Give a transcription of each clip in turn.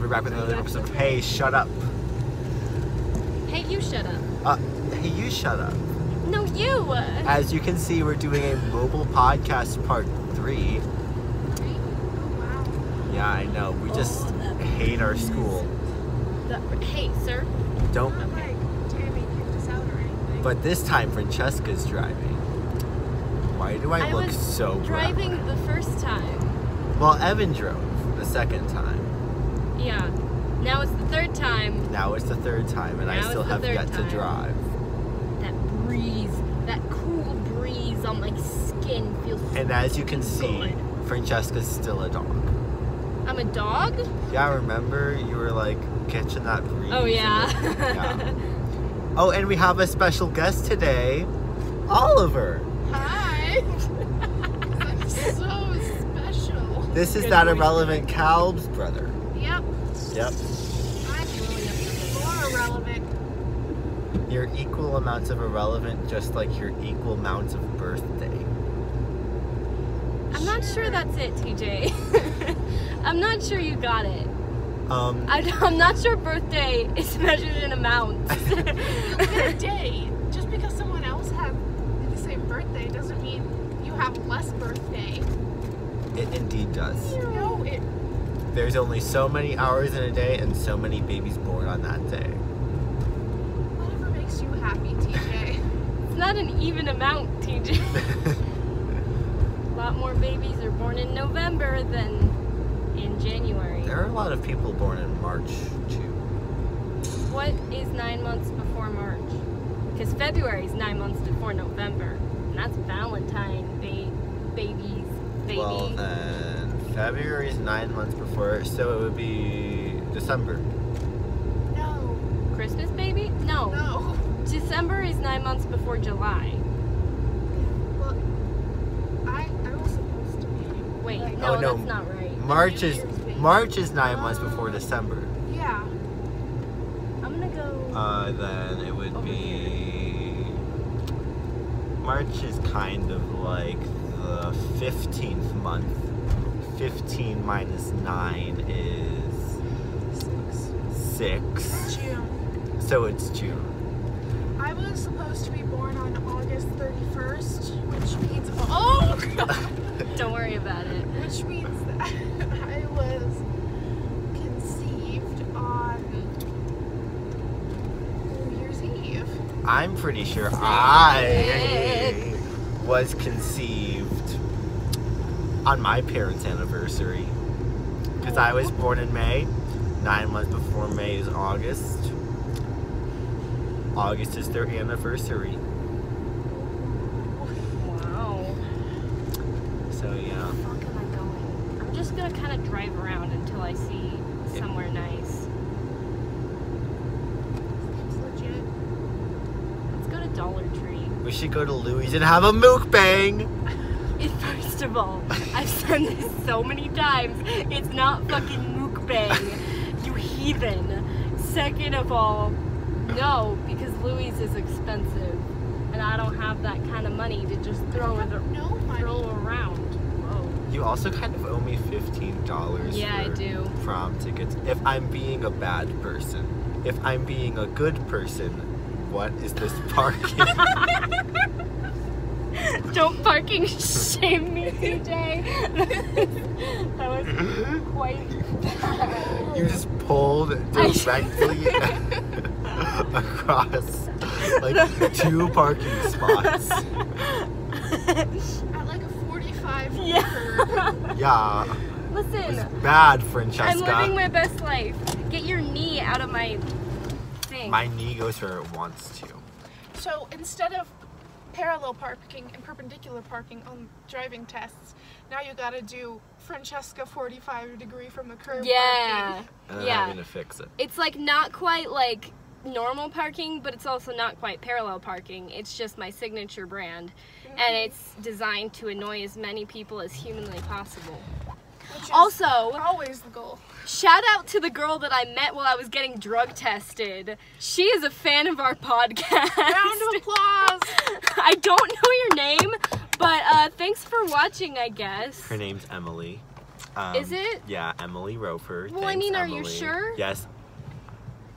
we're back with another episode of Hey Shut Up. Hey, you shut up. Uh, hey, you shut up. No, you. As you can see, we're doing a mobile podcast part three. Yeah, I know. We just hate our school. The- hey, sir. Don't. Not like Tammy kicked us out or anything. But this time, Francesca's driving. Why do I, I look was so brown? Driving the first time. Well, Evan drove the second time. Yeah. Now it's the third time. Now it's the third time, and I still have yet to drive. That breeze, that cool breeze on my skin feels. And as you can see, Good. Francesca's still a dog. I'm a dog. Yeah, I remember you were like catching that breeze. Oh and yeah. it- yeah. Oh, and we have a special guest today, Oliver. Hi! That's so special. This is Good that irrelevant Caleb's brother. Yep. Yep. I'm more irrelevant. You're equal amounts of irrelevant, just like your equal amounts of birthday. I'm not sure that's it, TJ. I'm not sure you got it. Um, I, I'm not sure birthday is measured in amounts. Look at a day. Just because someone else had the same birthday doesn't mean you have less birthday. it indeed does. No, it. There's only so many hours in a day and so many babies born on that day. Whatever makes you happy, TJ. It's not an even amount, TJ. A lot more babies are born in November than in January. there are a lot of people born in March too. What is nine months before March? Because February is nine months before November. And that's Valentine ba- babies. Baby. Well, then February is nine months before, so it would be December. No. Christmas baby? No. No. December is nine months before July. Well, I, I was supposed to be. Wait, Like- no, Oh, no. that's not right. March is baby. March is nine months before December. Yeah. I'm gonna go. Uh, then it would Over be March is kind of like the fifteenth month. Fifteen minus nine is Six. six, June. so it's June. I was supposed to be born on August 31st, which means oh, God. Don't worry about it. which means that I was conceived on New Year's Eve. I'm pretty sure I was conceived on my parents' anniversary. Because I was born in May. Nine months before May is August. August is their anniversary. Wow. So yeah. Where am I going? I'm just gonna kind of drive around until I see somewhere nice. Legit. Let's go to Dollar Tree. We should go to Louis and have a mukbang. First of all, I've this so many times. It's not fucking mukbang, you heathen. Second of all, no, because Louis is expensive, and I don't have that kind of money to just throw it No throw around. Whoa. You also kind of owe me fifteen dollars Yeah, I do. prom tickets. If I'm being a bad person. If I'm being a good person, what is this parking? Don't parking shame me, TJ. that was quite bad. You just pulled directly across like two parking spots. At like a 45 Yeah. curve. Yeah, it was Listen, bad, franchise. I'm living my best life. Get your knee out of my thing. My knee goes where it wants to. So instead of parallel parking and perpendicular parking on driving tests, now you gotta do Francesca 45 degree from the curb. yeah. parking. And then Yeah. having to fix it. It's like not quite like normal parking, but it's also not quite parallel parking. It's just my signature brand. Mm-hmm. And it's designed to annoy as many people as humanly possible. Which is Also, always the goal. shout out to the girl that I met while I was getting drug tested. She is a fan of our podcast. Round of applause. I don't know your name, but uh, thanks for watching, I guess. Her name's Emily. Um, Is it? Yeah, Emily Roper. Well, I Thanks, mean, are you sure? Yes.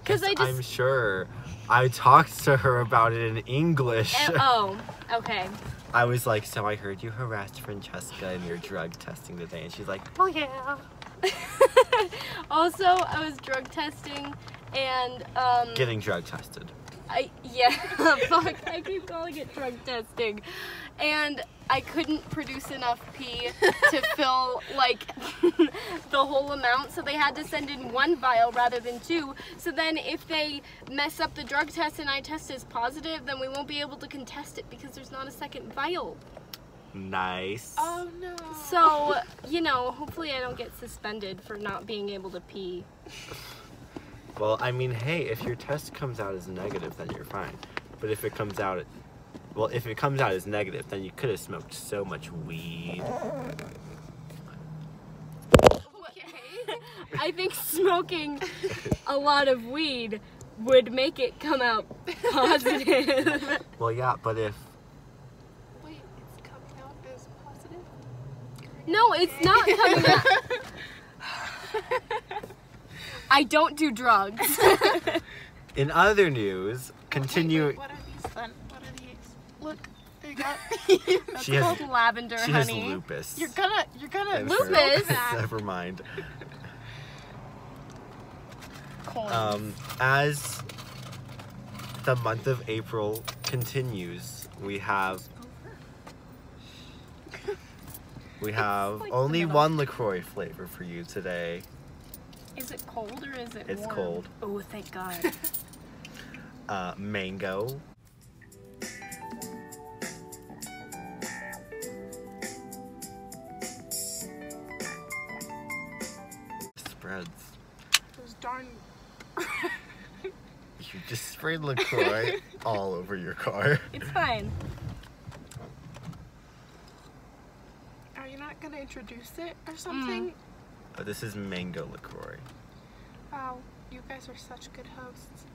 Because I just... I'm sure. I talked to her about it in English. Oh, okay. I was like, so I heard you harassed Francesca in your drug testing today, and she's like, oh yeah. also, I was drug testing, and um, Getting drug tested. I yeah, fuck, I keep calling it drug testing, and I couldn't produce enough pee to fill like the whole amount, so they had to send in one vial rather than two. So then, if they mess up the drug test and I test as positive, then we won't be able to contest it because there's not a second vial. Nice. Oh no. So you know, hopefully I don't get suspended for not being able to pee. Well, I mean, hey, if your test comes out as negative, then you're fine. But if it comes out, well, if it comes out as negative, then you could have smoked so much weed. Okay. I think smoking a lot of weed would make it come out positive. Well, yeah, but if Wait, it's coming out as positive. no, it's not coming out. I don't do drugs. in other news, continue. Wait, wait, what are these then? What are these? Look, you got. That's She has- lavender, She has honey. lupus. you're gonna. You're gonna. I'm Lupus? sure. Never mind. Coins. Um, as the month of April continues, we have we have like only one Lacroix flavor for you today. Is it cold or is it It's warm? cold. Oh, thank God. Uh, mango. Spreads. Those darn. You just sprayed Lacroix all over your car. it's fine. Are you not gonna introduce it or something? Oh, this is mango Lacroix. Wow, you guys are such good hosts.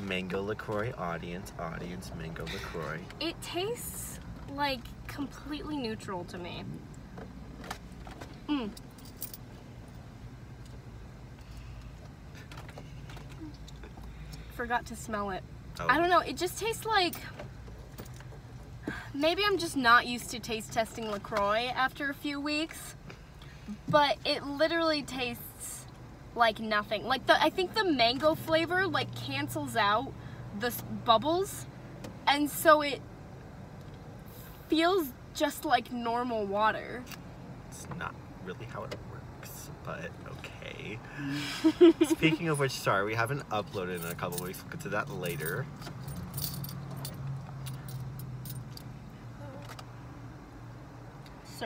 Mango LaCroix audience, audience, mango LaCroix. It tastes like completely neutral to me. Mm. Forgot to smell it. Oh. I don't know. It just tastes like. Maybe I'm just not used to taste testing LaCroix after a few weeks, but it literally tastes like nothing. Like the, I think the mango flavor like cancels out the s- bubbles, and so it feels just like normal water. It's not really how it works, but okay. Speaking of which, sorry, we haven't uploaded in a couple weeks. We'll get to that later.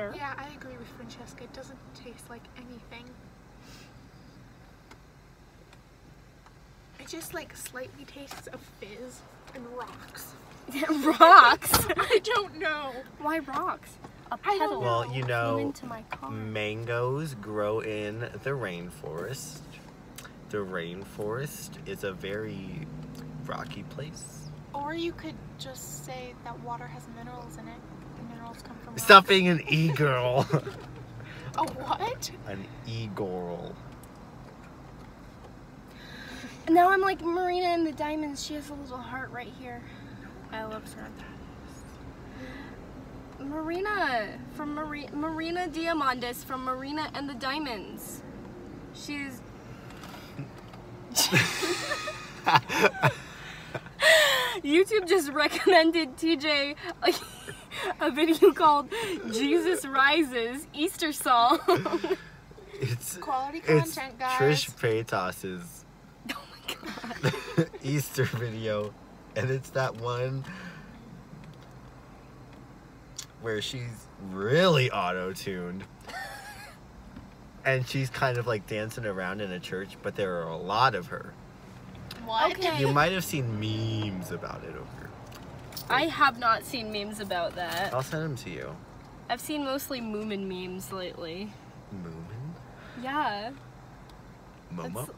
Sir? Yeah, I agree with Francesca. It doesn't taste like anything. It just like slightly tastes of fizz and rocks. rocks. I don't know. Why rocks? A I don't pedal Well, you know, into my mangoes grow in the rainforest. The rainforest is a very rocky place. Or you could just say that water has minerals in it. Come from. Stop being an e-girl. A what? an e-girl. Now I'm like Marina and the Diamonds. She has a little heart right here. I love her. Marina from Mari- Marina Diamandis from Marina and the Diamonds. She's. YouTube just recommended TJ a, a video called Jesus Rises Easter Song. It's Quality it's content, guys. Trish Paytas's oh my god. Easter video, and it's that one where she's really auto-tuned. And she's kind of like dancing around in a church, but there are a lot of her. What? Okay. You might have seen memes about it over. I have not seen memes about that. I'll send them to you. I've seen mostly Moomin memes lately. Moomin? Yeah. Momo? That's-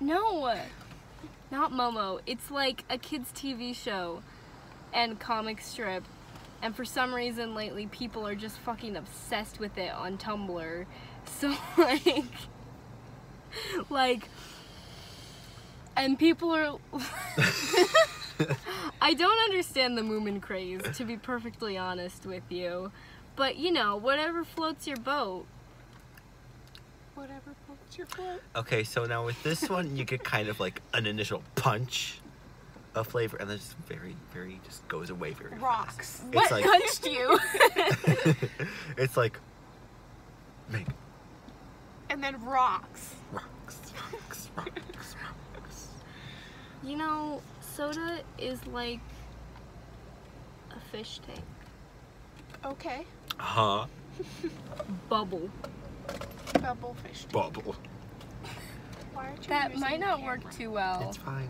No, not Momo. It's like a kids' TV show and comic strip, And for some reason lately, people are just fucking obsessed with it on Tumblr. So, like, like, and people are. I don't understand the Moomin craze, to be perfectly honest with you. But, you know, whatever floats your boat. Whatever floats your boat. Okay, so now with this one, you get kind of like an initial punch of flavor, and then just very, very just goes away very fast. Rocks. It's What like punched you? it's like make And then rocks. rocks, rocks, rocks, rocks. you know, soda is like a fish tank. Okay. Huh? Bubble. Bubble fish. Bubble. Why aren't you That might the not work too well It's fine.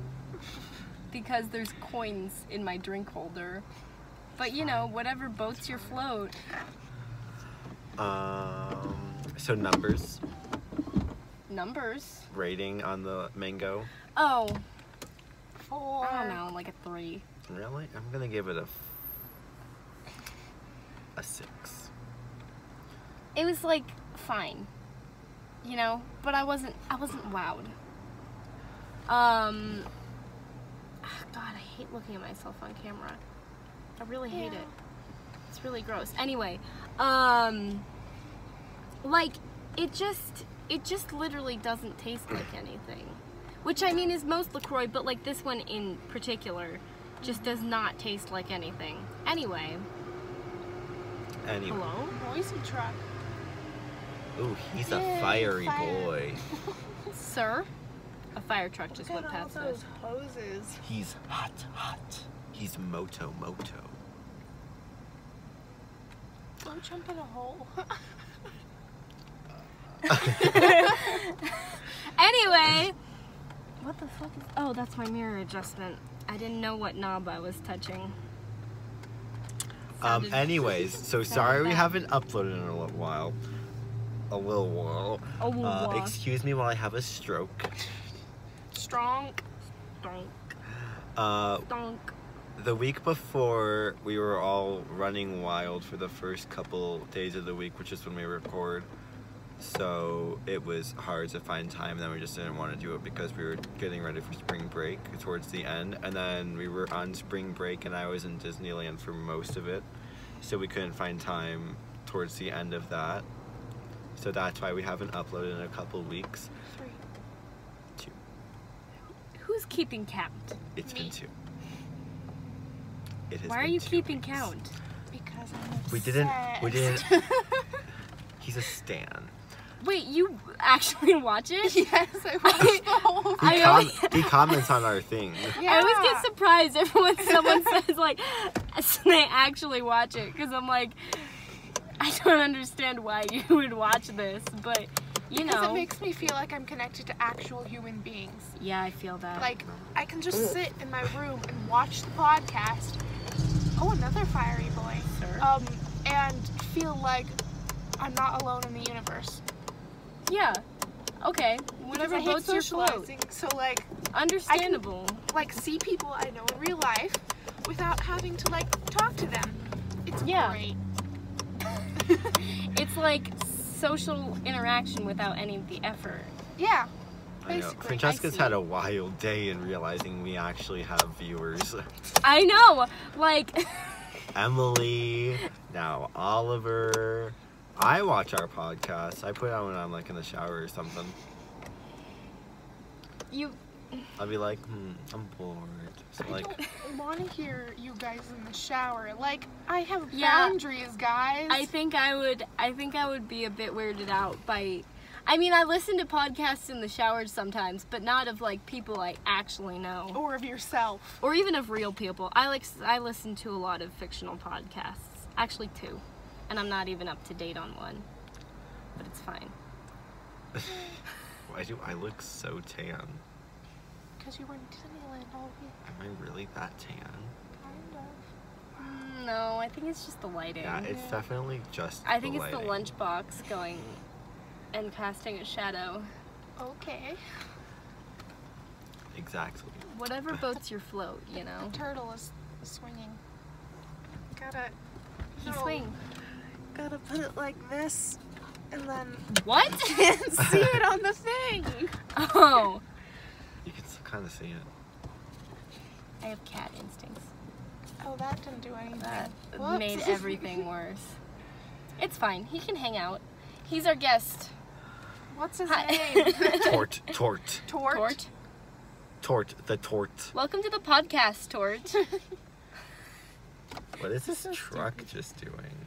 because there's coins in my drink holder. But you know, whatever boats your float. Um. So numbers Numbers. rating on the mango. Oh, Four. I don't know, like a three. Really? I'm gonna give it a a six. It was like fine, you know, but I wasn't. I wasn't wowed. Um. ah, God, I hate looking at myself on camera. I really hate Yeah. it. It's really gross. Anyway, um, like it just, it just literally doesn't taste like anything. Which I mean is most Lacroix, but like this one in particular, just does not taste like anything. Anyway, Anyway. hello. Noisy truck. Ooh, he's Yay, a fiery fire. boy. Sir? A fire truck just Look went at all past those us. hoses. He's hot, hot. He's moto, moto. Don't jump in a hole. Anyway, what the fuck is. Oh, that's my mirror adjustment. I didn't know what knob I was touching. Um. Anyways, so sorry we haven't uploaded in a little while. A little while. Oh, Uh, uh, excuse me while I have a stroke. Strong. stonk, Uh, stonk. the week before, we were all running wild for the first couple days of the week, which is when we record. So it was hard to find time, and then we just didn't want to do it because we were getting ready for spring break towards the end. And then we were on spring break, and I was in Disneyland for most of it. So we couldn't find time towards the end of that. So that's why we haven't uploaded in a couple weeks. Three. Two. Who's keeping count? It's Me. been two. It has Why are you two keeping weeks. count? Because I'm obsessed. We didn't. We didn't. He's a stan. Wait, you actually watch it? yes, I watched the whole He, com- always- he comments on our thing. I always get surprised every when someone says like they actually watch it because I'm like I don't understand why you would watch this, but you Because know. it makes me feel like I'm connected to actual human beings. yeah, I feel that. Like, I can just sit in my room and watch the podcast. Oh, another fiery boy. Sir. Um, and feel like I'm not alone in the universe. Yeah. Okay. Because Whatever I hate boats your float. So, like, Understandable. like see people I know in real life without having to like talk to them. It's Yeah. great. it's like social interaction without any of the effort. Yeah. I know. Basically, Francesca's see. had a wild day in realizing we actually have viewers. I know. Like Emily, now Oliver. I watch our podcast. I put it on when I'm like in the shower or something. you I'll be like, hmm, I'm bored. So I like, don't want to hear you guys in the shower. Like, I have Yeah. boundaries, guys. I think I would I think I would be a bit weirded out by I mean I listen to podcasts in the shower sometimes, but not of like people I actually know. or of yourself. Or even of real people. I like I listen to a lot of fictional podcasts. Actually two. And I'm not even up to date on one. But it's fine. why do I look so tan? Because you were in Disneyland all week. Am I really that tan? Kind of. Mm, No, I think it's just the lighting. Yeah, it's Yeah. definitely just. I think the it's the lunchbox going and casting a shadow. Okay. Exactly. Whatever boats your float, you know. The turtle is swinging. Gotta Monkey No. swing. Gotta put it like this, and then What? I can't see it on the thing. oh. You can kind of see it. I have cat instincts. Oh, that didn't do anything. That Whoops. made everything worse. It's fine. He can hang out. He's our guest. What's his Hi. name? Tort, tort, Tort. Tort. tort, the tort. Welcome to the podcast, Tort. What is this so truck just doing?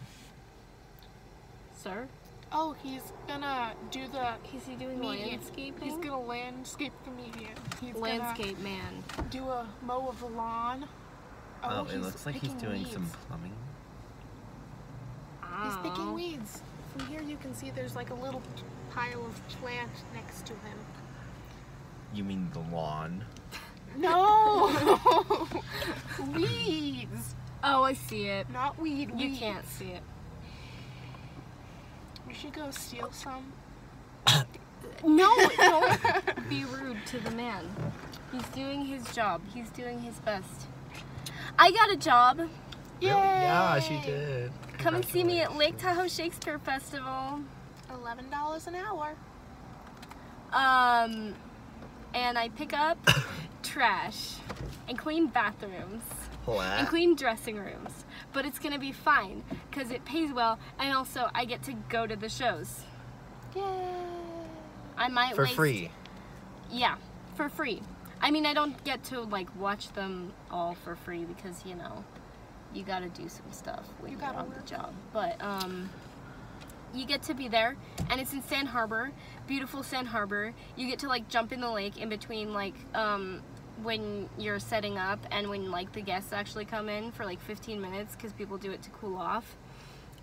Sir, Oh, he's gonna do the. is he doing Median. landscaping? He's gonna landscape the median. He's Landscape man. do a mow of the lawn. Oh, oh he's it looks like he's picking doing some weeds. plumbing. He's picking weeds. From here, you can see there's like a little pile of plant next to him. You mean the lawn? No, weeds, Oh, I see it. not weed. You weeds. can't see it. We should go steal some. No, don't be rude to the man. He's doing his job. He's doing his best. I got a job. Really? Yeah, she did. Come and see me at Lake Tahoe Shakespeare Festival. Eleven dollars an hour. Um, and I pick up trash and clean bathrooms and clean dressing rooms. But it's gonna be fine because it pays well, and also I get to go to the shows. Yay! I might For waste- free. Yeah, for free. I mean, I don't get to like watch them all for free because you know, you gotta do some stuff when You you gotta on work. the job. But um, you get to be there, and it's in Sand Harbor, beautiful Sand Harbor. You get to like jump in the lake in between like um when you're setting up and when like the guests actually come in for like 15 minutes because people do it to cool off.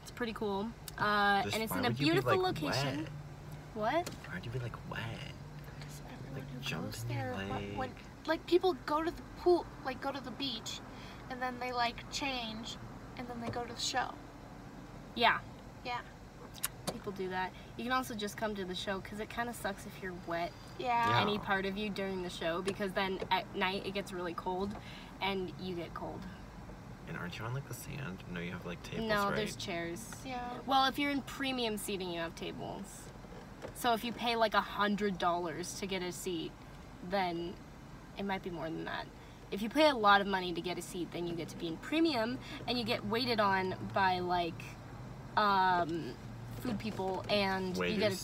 It's pretty cool. Uh, and it's in a would you be, beautiful like, location. wet? What? Why'd you be like wet? Because everyone Like, who jump goes there, but when like people go to the pool, like go to the beach, and then they like change, and then they go to the show. Yeah. Yeah. People do that. You can also just come to the show because it kind of sucks if you're wet Yeah. Yeah. any part of you during the show because then at night it gets really cold and you get cold. And aren't you on like the sand? No, you have like tables, no, right? there's chairs. Yeah. Well, if you're in premium seating, you have tables. So if you pay like a hundred dollars to get a seat, then it might be more than that. If you pay a lot of money to get a seat, then you get to be in premium and you get waited on by like um, food people and you get a,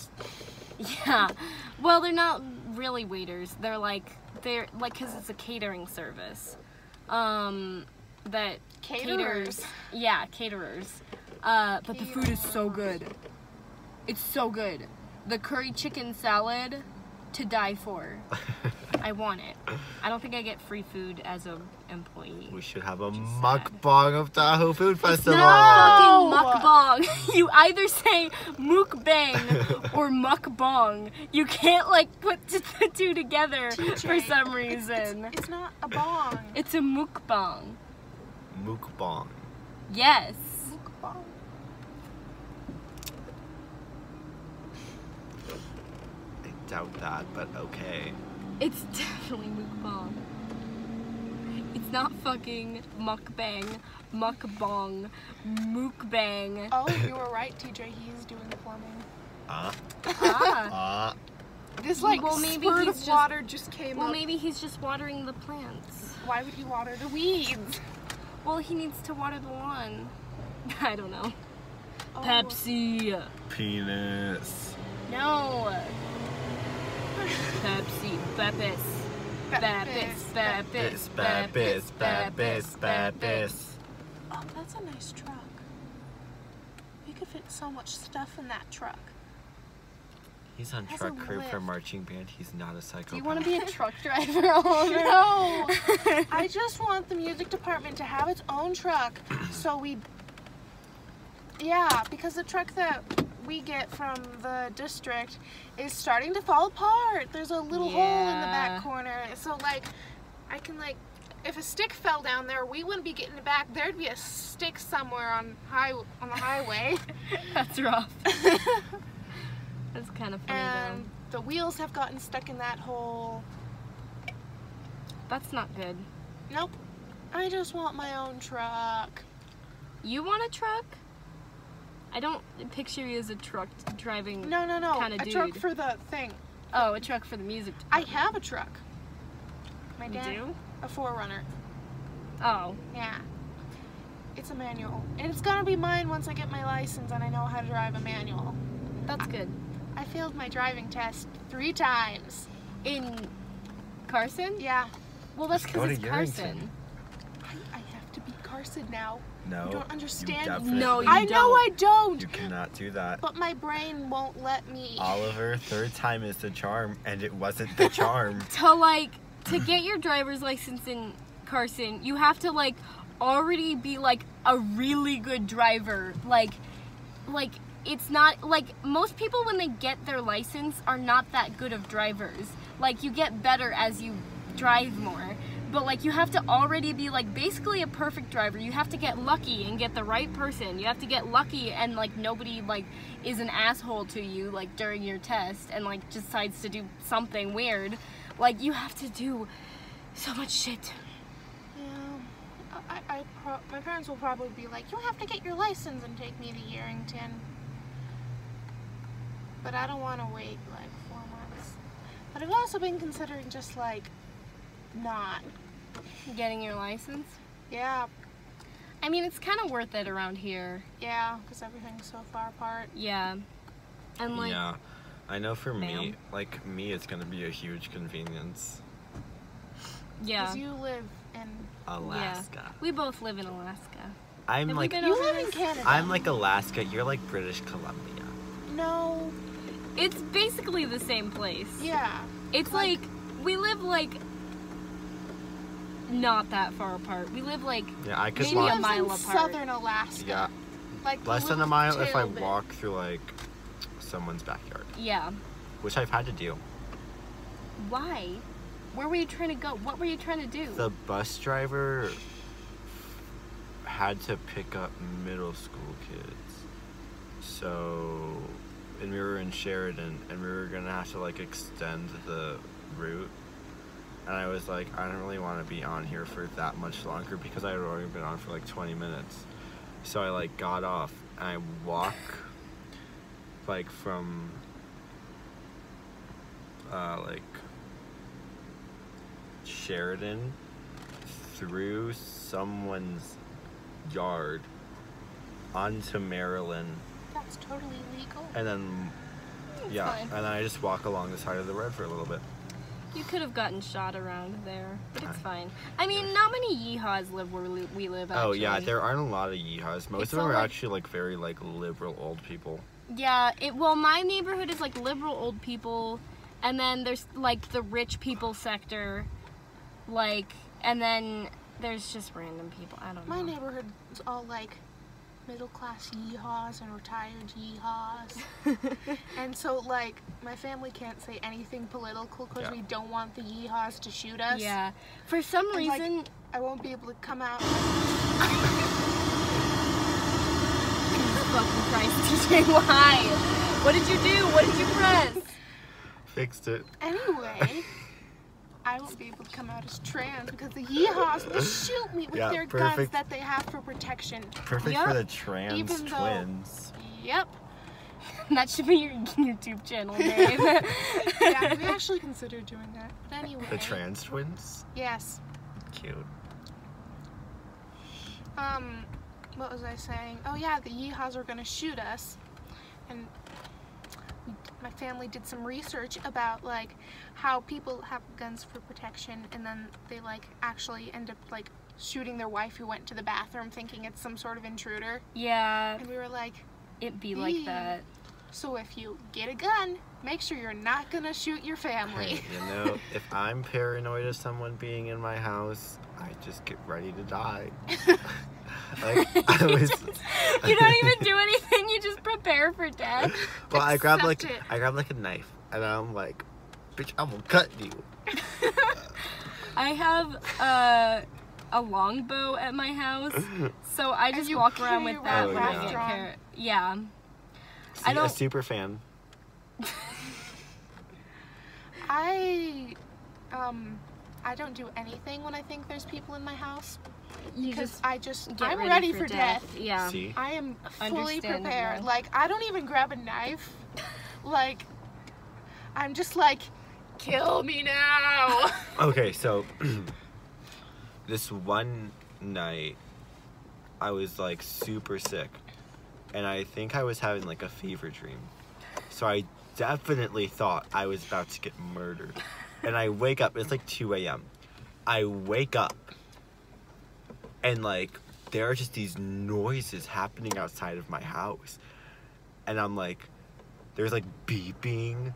yeah. Well, they're not really waiters. They're like they're like cuz it's a catering service. Um that Caterers. caters yeah, caterers. Uh, but the food is so good. It's so good. The curry chicken salad to die for. I want it. I don't think I get free food as a employee. we should have a mukbang of Tahoe Food Festival. Not No! fucking mukbang. You either say mukbang or mukbang. You can't like put t- the two together for some reason. It's not a bong. It's a mukbang. Mukbang. Yes. Mukbang. I doubt that, but okay. It's definitely mukbang. It's not fucking mukbang, mukbang, mukbang. Oh, you were right, TJ. He's doing the plumbing. Uh, Ah. uh. This like Well, maybe spurt he's of just- water just came Well, up. maybe he's just watering the plants. Why would he water the weeds? Well, he needs to water the lawn. I don't know. Oh, Pepsi. Penis. No. Pepsi. Pepis. Bapis. Bapis. bad babis, bad babis. Oh, that's a nice truck. We could fit so much stuff in that truck. He's on truck a crew for lift. marching band. He's not a psychopath. Do you want to be a truck driver, Oliver? No, I just want the music department to have its own truck, so we. Yeah, because the truck that we get from the district is starting to fall apart. There's a little hole in the back corner, so like, I can like, if a stick fell down there, we wouldn't be getting it back. There'd be a stick somewhere on high on the highway, That's rough. That's kind of funny and though. the wheels have gotten stuck in that hole. That's not good. Nope. I just want my own truck. You want a truck? I don't picture you as a truck driving. No, no, no. Kinda a truck for the thing. Oh, a truck for the music. I have a truck. My You dad, do? a forerunner. Oh, Yeah. It's a manual, and it's gonna be mine once I get my license and I know how to drive a manual. that's good. I failed my driving test three times. In Carson? Yeah. Well, that's Just go because to it's Carson. I, I have to beat Carson now. No. You don't understand? definitely- No, you I know don't. I don't, You cannot do that. but my brain won't let me. Oliver, third time is the charm, and it wasn't the charm. To like to get your driver's license in Carson, you have to like already be like a really good driver. Like like it's not like most people when they get their license are not that good of drivers. Like you get better as you drive more. But like you have to already be like basically a perfect driver. You have to get lucky and get the right person. You have to get lucky and like nobody like is an asshole to you like during your test and like decides to do something weird. Like you have to do so much shit. Yeah. I, I my parents will probably be like, you have to get your license and take me to Yerington. But I don't want to wait like four months. But I've also been considering just like not. Getting your license. Yeah, I mean, it's kind of worth it around here. yeah, because everything's so far apart. Yeah. And like yeah. I know for me, like me, it's gonna be a huge convenience. yeah. Because you live in. Alaska. We both live in Alaska. I'm Have like You live in? Canada. I'm like Alaska. You're like British Columbia. No. It's basically the same place. Yeah. It's like, we live like not that far apart. We live like Yeah, I could Maybe She a walk. mile in apart. southern Alaska. Yeah, Like less than a mile if I bit. walk through like someone's backyard, yeah. which I've had to do. Why? Where were you trying to go? What were you trying to do? The bus driver had to pick up middle school kids. So, and we were in Sheridan, and we were gonna have to like extend the route. And I was like, I don't really want to be on here for that much longer because I had already been on for like 20 minutes. So I like got off and I walk like from uh, like Sheridan through someone's yard onto Maryland That's totally legal. and then yeah fine. and then I just walk along the side of the road for a little bit. You could have gotten shot around there, but it's uh, fine. I mean, not many yeehaws live where we we live. Actually. Oh yeah, there aren't a lot of yeehaws. Most It's of them are like- actually like very like liberal old people. Yeah, it well my neighborhood is like liberal old people and then there's like the rich people sector like and then there's just random people. I don't know. My neighborhood is all like middle class yeehaws and retired yeehaws. and so, like, my family can't say anything political because Yeah. we don't want the yeehaws to shoot us. yeah. For some And, like, reason I won't be able to come out. Jesus fucking Christ, TJ, why? What did you do? What did you press? Fixed it. Anyway, I won't be able to come out as trans because the yeehaws will shoot me with Yeah, their guns that they have for protection. Perfect Yep. for the trans Even though- twins. Yep. That should be your YouTube channel name. Yeah, we actually considered doing that. But anyway. The trans twins. Yes. Cute. Um, what was I saying? Oh yeah, the yeehaws are gonna shoot us, and we, my family did some research about like how people have guns for protection, and then they like actually end up like shooting their wife who went to the bathroom thinking it's some sort of intruder, yeah, and we were like, it be like that. so if you get a gun, make sure you're not gonna shoot your family. Hey, you know, if I'm paranoid of someone being in my house, I just get ready to die. like I was. You don't even do anything. You just prepare for death. Well, I grab like it. I grab like a knife, and I'm like, bitch, I will cut you. I have uh, a longbow at my house, so I just walk around with that around when I raft get Yeah. See, I a don't- A super fan. I, um, I don't do anything when I think there's people in my house. You because just I just get I'm ready, ready, for, for death. Yeah. See? I am fully prepared. Like I don't even grab a knife. Like I'm just like, kill me now. Okay, so this one night I was like super sick and I think I was having like a fever dream. So I definitely thought I was about to get murdered. And I wake up, it's like 2 a.m. I wake up and like there are just these noises happening outside of my house. And I'm like, there's like beeping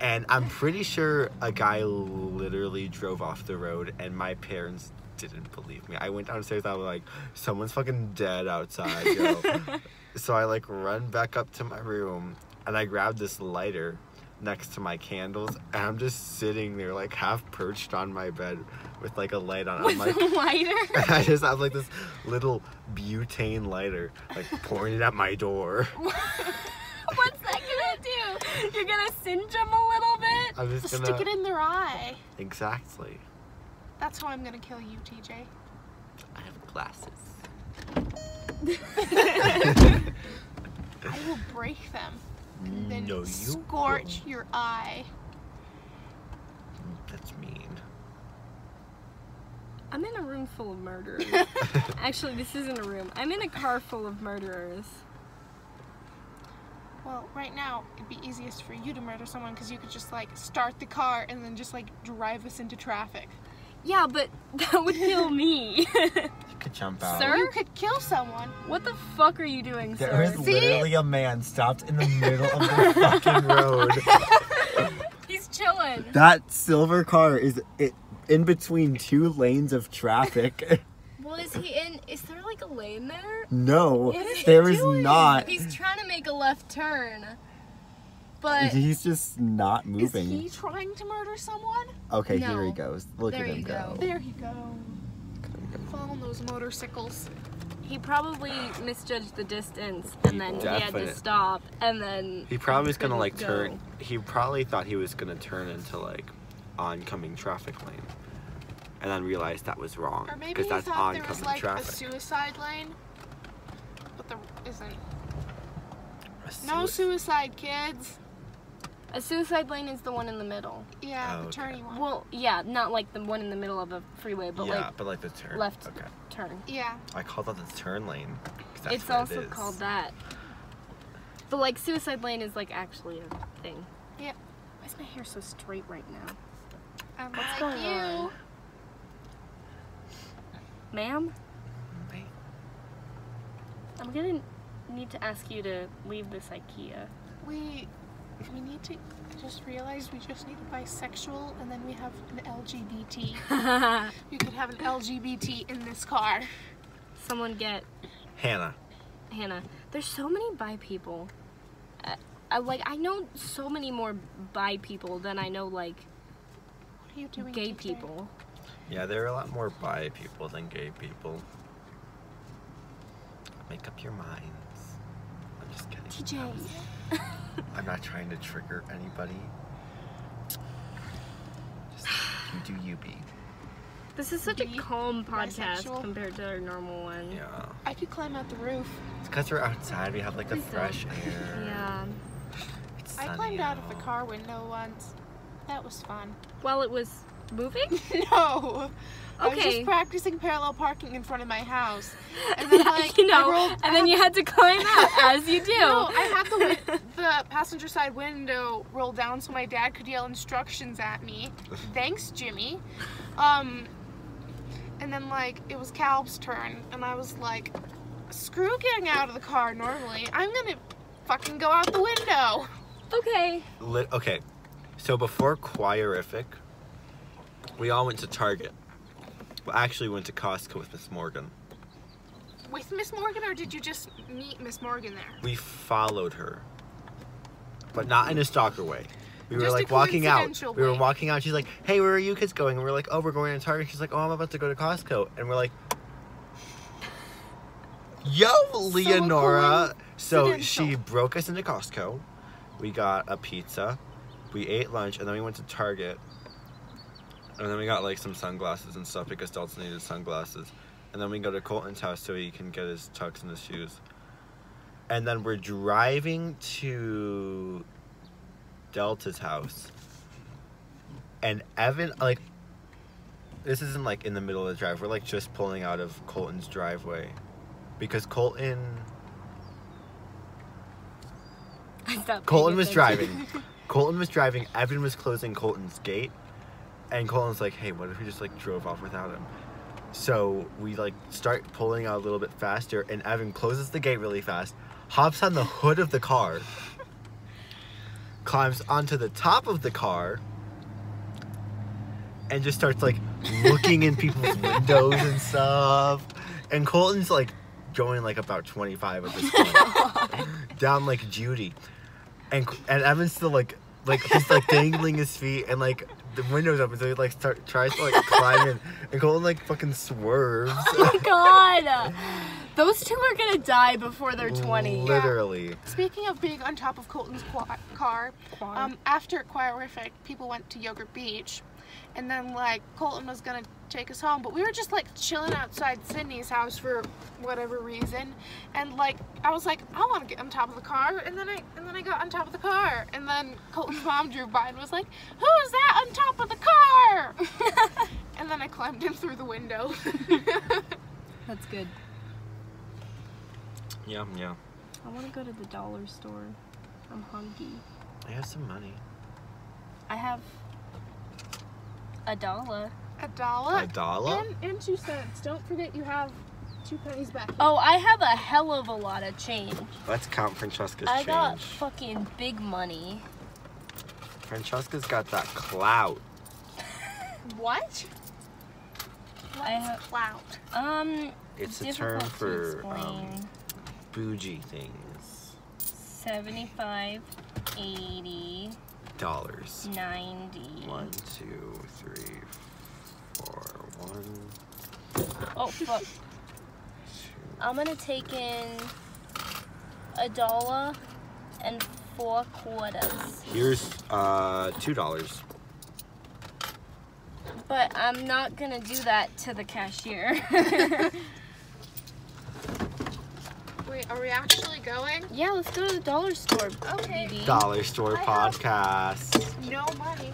and I'm pretty sure a guy literally drove off the road, and my parents didn't believe me. I went downstairs. I was like, "Someone's fucking dead outside, yo." so I like run back up to my room, and I grab this lighter next to my candles, and I'm just sitting there like half perched on my bed with like a light on. I'm With like, a lighter. I just have like this little butane lighter like pointed at my door. What's that gonna do? You're gonna singe them a little bit? I'm just Just gonna stick it in their eye. exactly. That's how I'm gonna kill you, TJ. I have glasses. I will break them. And then No, you scorch won't. your eye. Mm, that's mean. I'm in a room full of murderers. Actually, this isn't a room. I'm in a car full of murderers. Well, right now it'd be easiest for you to murder someone because you could just like start the car and then just like drive us into traffic. Yeah, but that would kill me. You could jump out. Sir? You could kill someone. what the fuck are you doing, There sir? is See? literally a man stopped in the middle of the fucking road. He's chilling. That silver car is it, in between two lanes of traffic. Well, is he in? Is there like a lane there? no, What is there is doing? not. He's trying to make a left turn. But He's just not moving. Is he trying to murder someone? Okay, here he goes. Look There at him you go. go. There he go. Follow those motorcycles. he probably misjudged the distance, and then he had to stop, and then He probably was gonna like go. turn. He probably thought he was gonna turn into like oncoming traffic lane, and then realized that was wrong Or maybe because he that's thought there was oncoming like a traffic. suicide lane, but there isn't. A No suicide, kids. A suicide lane is the one in the middle. Yeah, Oh, the okay. turny one. Well, yeah, not like the one in the middle of a freeway, but yeah, like but like the turn. left Okay, turn. yeah. I call that the turn lane. that's it's what it also is. called that. But like suicide lane is like actually a thing. Yeah. Why is my hair so straight right now? I'm What's like going you. on? Ma'am, I'm gonna need to ask you to leave this IKEA. We we need to I just realized we just need a bisexual and then we have an LGBT. We could have an LGBT in this car. Someone get Hannah. Hannah. There's so many bi people. I, I like I know so many more bi people than I know like What are you doing? gay TJ? people. Yeah, there are a lot more bi people than gay people. Make up your minds. I'm just kidding. TJ. I'm not trying to trigger anybody. Just you do you be. This is such a calm podcast bisexual. compared to our normal one. Yeah. I could climb out the roof. It's because we're outside. We have like the fresh air. Yeah. I It's sunny climbed out of the car window once. That was fun. Well, it was moving? no. I was Okay. just practicing parallel parking in front of my house. And then, like, you know, rolled- and then had- you had to climb out as you do. No, I had the the passenger side window rolled down so my dad could yell instructions at me. Thanks, Jimmy. Um, and then like it was Caleb's turn, and I was like, "Screw getting out of the car normally. I'm gonna fucking go out the window." okay. Lit- okay, so before Choirific, we all went to Target. Well, actually, went to Costco with Miss Morgan. With Miss Morgan, or did you just meet Miss Morgan there? We followed her, but not in a stalker way. We were Just a like walking out. coincidental We were walking out. She's like, "Hey, where are you kids going?" And we're like, "Oh, we're going to Target." She's like, "Oh, I'm about to go to Costco," and we're like, "Yo, Leonora!" So coincidental. she broke us into Costco. We got a pizza. We ate lunch, and then we went to Target. And then we got like some sunglasses and stuff because Dalton needed sunglasses. And then we go to Colton's house so he can get his tux and his shoes. And then we're driving to Delta's house. And Evan, like, this isn't like in the middle of the drive. We're like just pulling out of Colton's driveway. Because Colton. I stopped paying Colton was attention. driving. Colton was driving. Evan was closing Colton's gate, and Colton's like, "Hey, what if we just like drove off without him?" So we like start pulling out a little bit faster, and Evan closes the gate really fast, hops on the hood of the car, climbs onto the top of the car, and just starts like looking in people's windows and stuff. And Colton's like going like about 25 at this point, down like Judy, and and Evan's still like like he's like dangling his feet and like the windows open, so he like start tries to like climb in, and Colton like fucking swerves. Oh my god! Those two are gonna die before they're 20. Literally. Speaking of being on top of Colton's qua- car, Quad. um, after Choirific, people went to Yogurt Beach, and then like Colton was gonna take us home, but we were just like chilling outside Sydney's house for whatever reason, and like I was like, I want to get on top of the car, and then I and then I got on top of the car, and then Colton's mom drove by and was like, Who's that on top of the car? and then I climbed in through the window. That's good. Yeah, yeah. I wanna go to the dollar store. I'm hungry. I have some money. I have a dollar. a dollar. A dollar? And, and two cents. Don't forget you have two pennies back. here. Oh, I have a hell of a lot of change. Let's count Francesca's I change. got fucking big money. Francesca's got that clout. What? I have Clout. um. It's a term for um, bougie things. 75, 80, Dollars. 90. One, two, three, four. One, Oh fuck. two. I'm gonna take in a dollar and four quarters. Here's uh two dollars. But I'm not gonna do that to the cashier. Wait, are we actually going? yeah, let's go to the dollar store. Okay. BB. Dollar store I podcast. No money.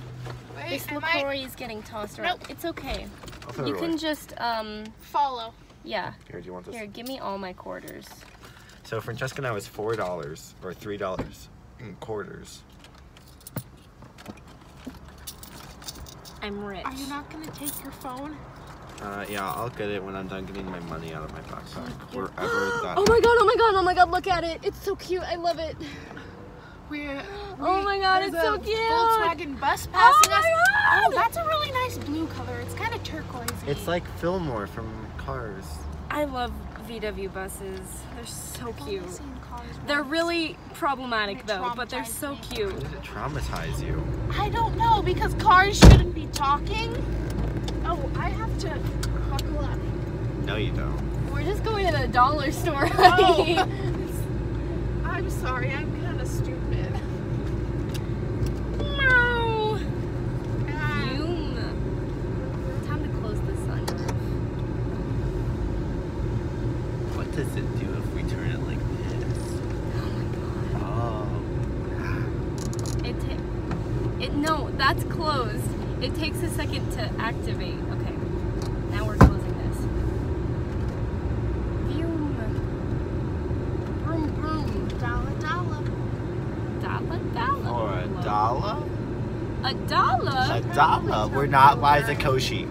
Wait, This am I is getting tossed around. Nope. It's okay. I'll You can away. just um follow? yeah. Here, do you want this? Here, give me all my quarters. So Francesca now is four dollars or three dollars in quarters. I'm rich. Are you not gonna take your phone? Uh, yeah, I'll get it when I'm done getting my money out of my backpack. Wherever that. Oh my god, oh my god, oh my god, look at it. It's so cute. I love it. We're. Oh my God, there's it's so a cute. Volkswagen bus passing my us. God. Oh, that's a really nice blue color. It's kind of turquoise. It's like Fillmore from Cars. I love VW buses. They're so cute. Seen cars They're really problematic though, but they're so me. cute. Why does it traumatize you? I don't know because cars shouldn't be talking. I have to buckle up. No, you don't. We're just going to the dollar store, Oh. I'm sorry. I'm kind of stupid. no. Ah. Fume. Time to close the sunroof. What does it do if we turn it like this? Oh. It ta- it no, that's closed. It takes a second to activate. Okay. Now we're closing this. Fume. Broom broom. Dollar, dollar. Dollar dollar. For a dollar? A dollar? A dollar. We're not Liza Koshy.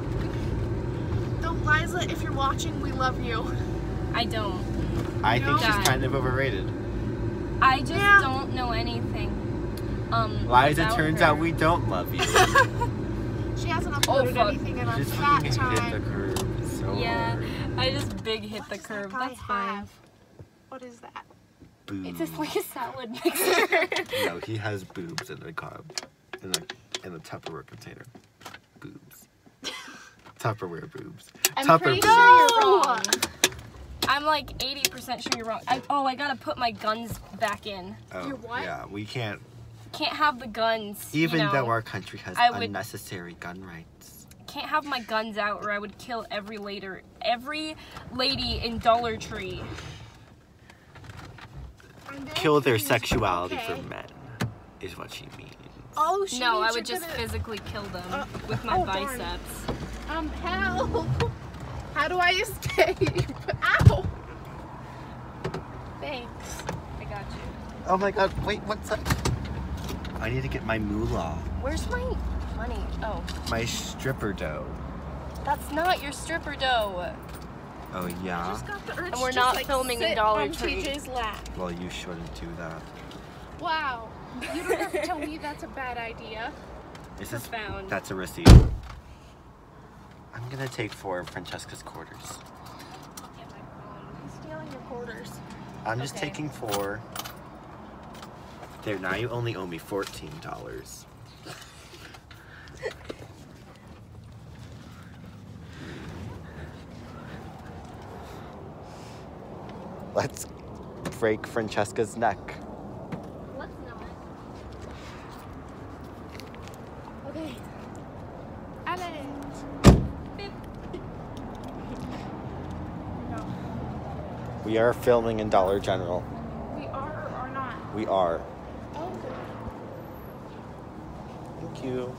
Don't, Liza, if you're watching, we love you. I don't. I think she's kind of overrated. I just Yeah. don't know anything. Um Liza, turns her. out we don't love you. She hasn't Oh, uploaded fuck. anything in a Just fat hit the time. curb so Yeah, hard. I just big hit What the does curb. that guy That's fine. have? What is that? Boom. It's just like a salad mixer. No, he has boobs in the car, in the in the Tupperware container. Boobs. Tupperware boobs. I'm Tupper pretty boobs. sure you're wrong. I'm like 80% sure you're wrong. I, oh, I gotta put my guns back in. Oh, Your what? Yeah, we can't. Can't have the guns. Even you know. though our country has I would- unnecessary gun rights. can't have my guns out or I would kill every later every lady in Dollar Tree. Kill their sexuality Okay. for men, is what she means. Oh, she no, I would just gonna- physically kill them Uh, with my oh, darn. biceps. Um, help! How do I escape? Ow! Thanks. I got you. Oh my god, wait, what's that? I need to get my moolah. Where's my money? Oh, My stripper dough. that's not your stripper dough. Oh yeah? just got the urge And we're not like, filming in Dollar on Tree. TJ's lap. Well, you shouldn't do that. Wow. You don't have to tell me that's a bad idea. Is this, Profound. that's a receipt. I'm gonna take four of Francesca's quarters. Stealing your quarters. I'm just Okay. taking four. There, now you only owe me $14. Let's break Francesca's neck. Let's not. Okay. Alex. No. We are filming in Dollar General. We are or are not. We are. Oh, good. Thank you.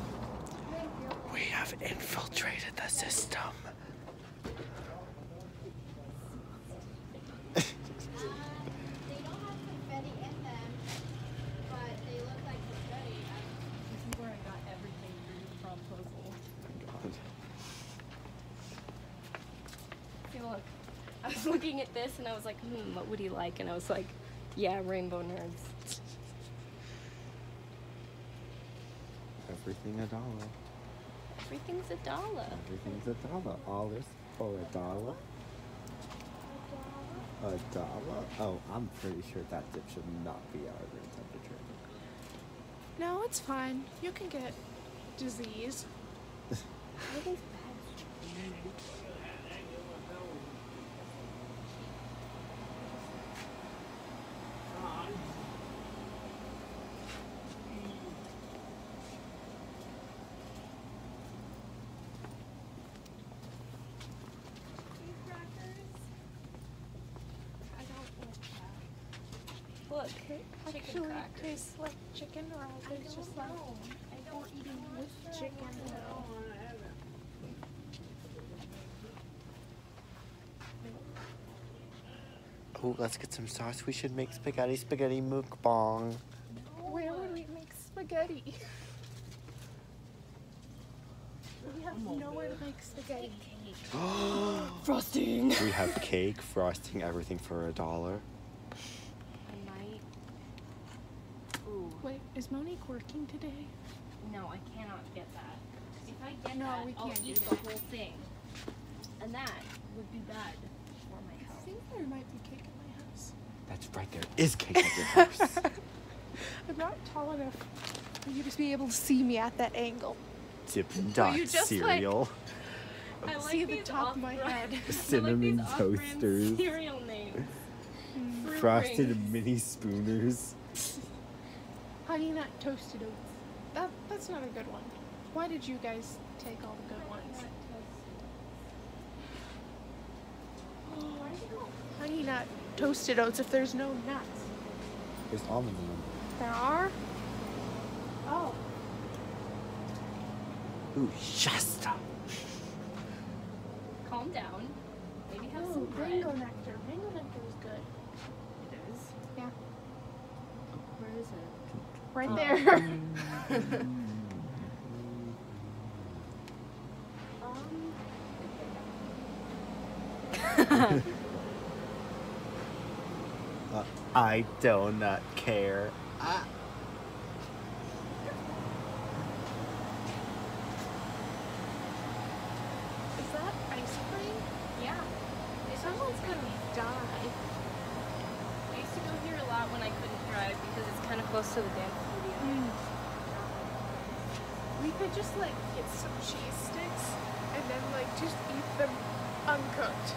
We have infiltrated the system. They don't have confetti in them, but they look like confetti. This is where I got everything for your proposal. See, look. I was looking at this and I was like, hmm, what would he like? And I was like, yeah, rainbow nerds. Everything a dollar. Everything's a dollar. Everything's a dollar. All this for a dollar. A dollar? Oh, I'm pretty sure that dip should not be our room temperature. No, it's fine. You can get disease. Look, that. chicken Actually, crackers. tastes like chicken, or is it just like or eating with chicken? Oh, let's get some sauce. We should make spaghetti spaghetti mukbang. Where would we make spaghetti? we have nowhere to make spaghetti. Frosting. We have cake, frosting, everything for a dollar. I might. Ooh, Wait, is Monique working today? no, I cannot get that. If I get No, that, we can't do eat that. the whole thing. And that would be bad for my I think there might be cake in my house. That's right, there is cake at your house. I'm not tall enough for you to be able to see me at that angle. Dippin' Will Dot you just, like- cereal. I see the top of my head. I like Cinnamon toasters. Cereal names. Hmm. Fruit Frosted rings. mini spooners. Honey Nut Toasted Oats. That, that's not a good one. Why did you guys take all the good ones? Honey Nut Toasted Oats if there's no nuts. There's almonds in them. There are? Oh. Ooh, Shasta. Calm down. Maybe have Oh, some bread. mango nectar. Mango nectar is good. It is. Yeah. Where is it? Right Oh. there. Um, Uh, I do not care. Is that ice cream? yeah. Someone's gonna die. I used to go here a lot when I couldn't drive because it's kind of close to the dance studio. We could just like get some cheese sticks and then like just eat them uncooked.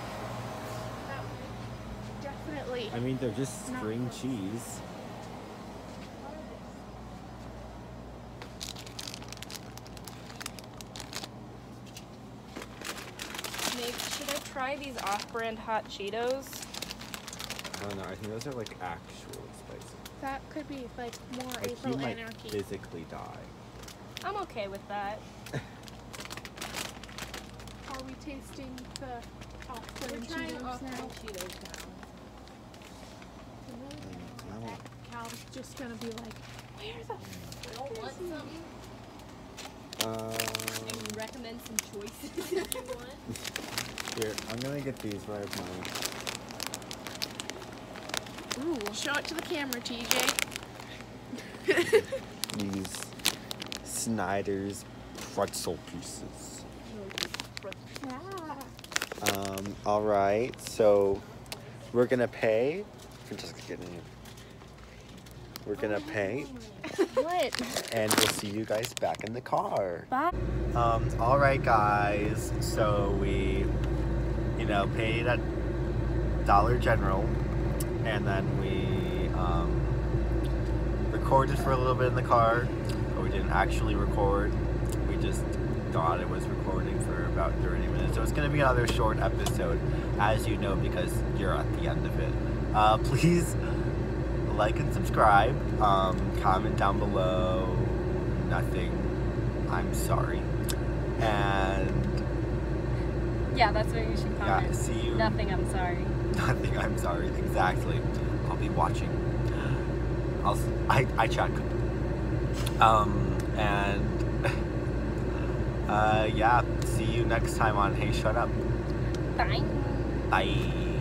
That would definitely. I mean, they're just Not string gross. cheese. try these off-brand hot Cheetos? I don't know. I think those are like actual spicy. That could be like more Like April you might Anarchy. physically die. I'm okay with that. Are we tasting the off-brand Cheetos off-brand? Cheetos now. I won't. Cal's just gonna be like, where's the I don't want some. Um, I can recommend some choices if you want. here, I'm gonna get these right of mine. Ooh, show it to the camera, TJ. These Snyder's pretzel pieces. Um, all right, so we're gonna pay. Francesca, get in here. We're gonna pay, What? and we'll see you guys back in the car. Bye. Um, all right, guys. So we, you know, paid at Dollar General, and then we um, recorded for a little bit in the car, but we didn't actually record. We just thought it was recording for about 30 minutes. So it's going to be another short episode, as you know, because you're at the end of it. Uh, please like and subscribe. Um, comment down below. Nothing. I'm sorry. And Yeah, that's what you should comment. yeah, see you. Nothing, I'm sorry. Nothing. I'm sorry. Exactly. I'll be watching. I'll. I I check. Um. And. Uh. Yeah. See you next time on Hey Shut Up. Bye. Bye.